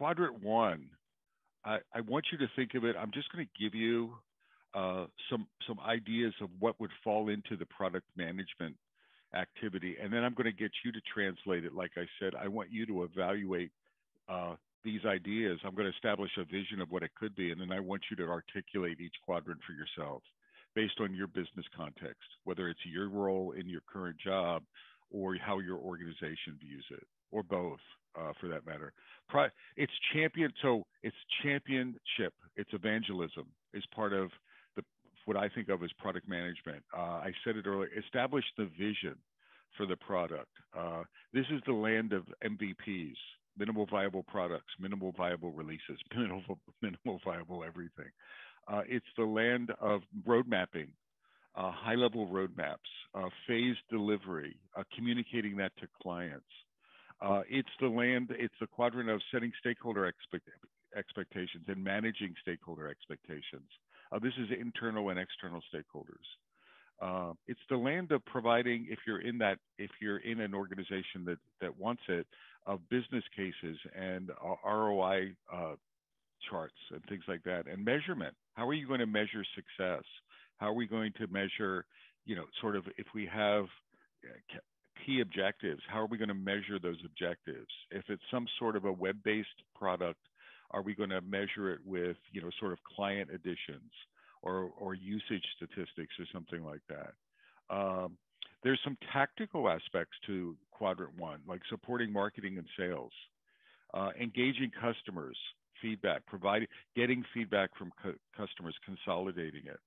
quadrant one, I, I want you to think of it. I'm just going to give you uh, some some ideas of what would fall into the product management activity, and then I'm going to get you to translate it. Like I said, I want you to evaluate uh, these ideas. I'm going to establish a vision of what it could be, and then I want you to articulate each quadrant for yourself based on your business context, whether it's your role in your current job or how your organization views it, or both, uh, for that matter. It's champion, so it's championship, it's evangelism is part of the what I think of as product management. Uh, I said it earlier. Establish the vision for the product. Uh, this is the land of MVPs, minimal viable products, minimal viable releases, minimal minimal viable everything. Uh, it's the land of road mapping, uh, high level roadmaps, uh, phased delivery, communicating that to clients. Uh, it's the land, it's the quadrant of setting stakeholder expect, expectations and managing stakeholder expectations. Uh, this is internal and external stakeholders. it's the land of providing, if you're in that, if you're in an organization that that wants it, of business cases and ROI charts and things like that, and measurement. How are you going to measure success? How are we going to measure, you know, sort of if we have uh, key objectives, how are we going to measure those objectives? If it's some sort of a web-based product, are we going to measure it with, you know, sort of client additions or, or usage statistics or something like that? Um, there's some tactical aspects to quadrant one, like supporting marketing and sales, uh, engaging customers, feedback, providing, getting feedback from cu- customers, consolidating it.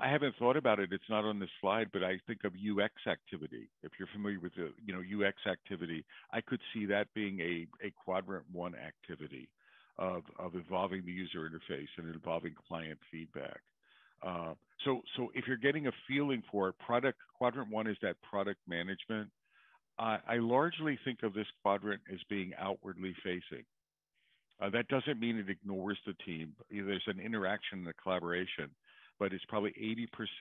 I haven't thought about it. It's not on this slide, but I think of UX activity. If you're familiar with the, you know, UX activity, I could see that being a, a quadrant one activity of, of evolving the user interface and involving client feedback. Uh, so, so if you're getting a feeling for it, product quadrant one is that product management. I, I largely think of this quadrant as being outwardly facing. Uh, that doesn't mean it ignores the team. There's an interaction and a collaboration, but it's probably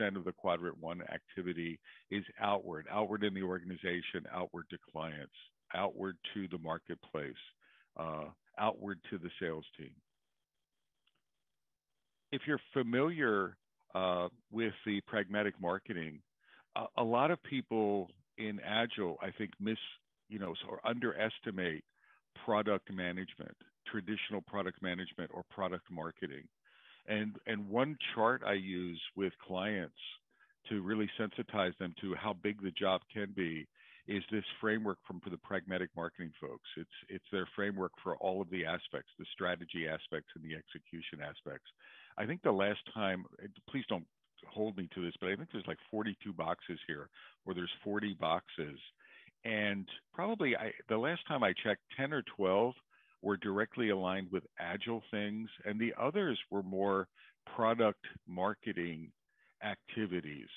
80% of the quadrant one activity is outward, outward in the organization, outward to clients, outward to the marketplace, uh, outward to the sales team. If you're familiar uh, with the pragmatic marketing, a, a lot of people in Agile, I think, miss, you know, or underestimate product management traditional product management or product marketing. And, and one chart I use with clients to really sensitize them to how big the job can be is this framework from for the pragmatic marketing folks. It's it's their framework for all of the aspects, the strategy aspects and the execution aspects. I think the last time, please don't hold me to this, but I think there's like 42 boxes here, where there's 40 boxes, and probably I, the last time I checked, 10 or 12 were directly aligned with agile things, and the others were more product marketing activities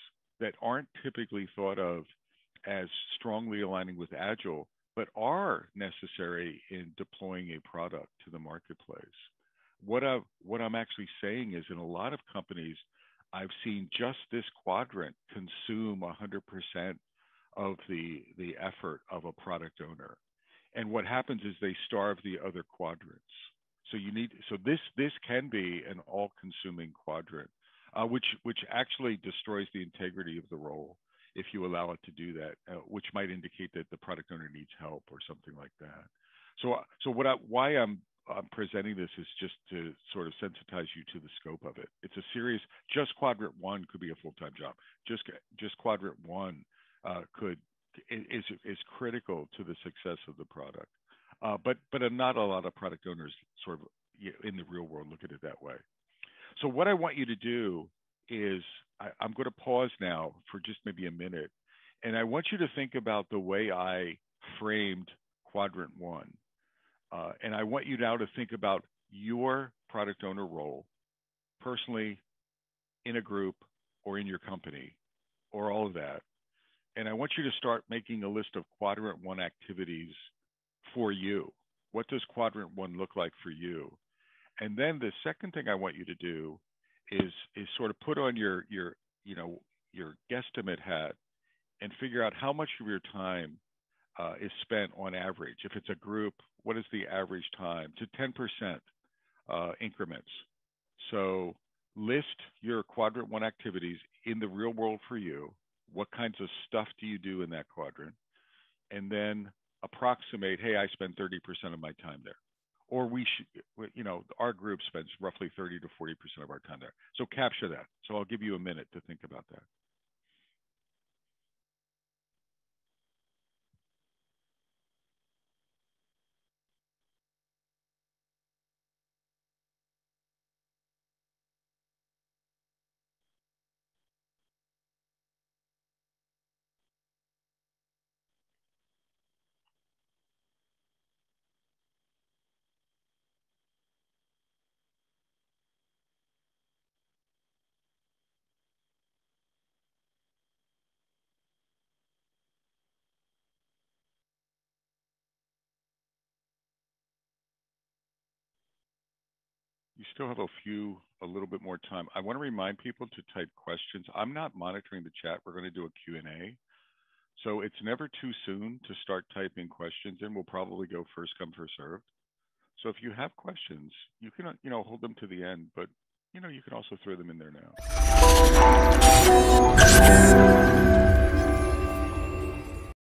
that aren't typically thought of as strongly aligning with agile, but are necessary in deploying a product to the marketplace. What, I, what I'm actually saying is in a lot of companies, I've seen just this quadrant consume 100% of the, the effort of a product owner and what happens is they starve the other quadrants. So you need so this this can be an all-consuming quadrant, uh, which which actually destroys the integrity of the role if you allow it to do that, uh, which might indicate that the product owner needs help or something like that. So so what I, why I'm I'm presenting this is just to sort of sensitize you to the scope of it. It's a serious. Just quadrant one could be a full-time job. Just just quadrant one uh, could is is critical to the success of the product. Uh, but but not a lot of product owners sort of in the real world look at it that way. So what I want you to do is I, I'm going to pause now for just maybe a minute, and I want you to think about the way I framed quadrant one, uh, and I want you now to think about your product owner role, personally, in a group, or in your company, or all of that and I want you to start making a list of quadrant one activities for you. What does quadrant one look like for you? And then the second thing I want you to do is is sort of put on your your you know your guesstimate hat and figure out how much of your time uh, is spent on average? If it's a group, what is the average time? To 10% uh, increments. So list your quadrant one activities in the real world for you. What kinds of stuff do you do in that quadrant? And then approximate, hey, I spend 30% of my time there. Or we should, you know, our group spends roughly 30 to 40% of our time there. So capture that. So I'll give you a minute to think about that. You still have a few, a little bit more time. I want to remind people to type questions. I'm not monitoring the chat. We're going to do a Q&A. So it's never too soon to start typing questions and We'll probably go first come, first served. So if you have questions, you can, you know, hold them to the end, but, you know, you can also throw them in there now.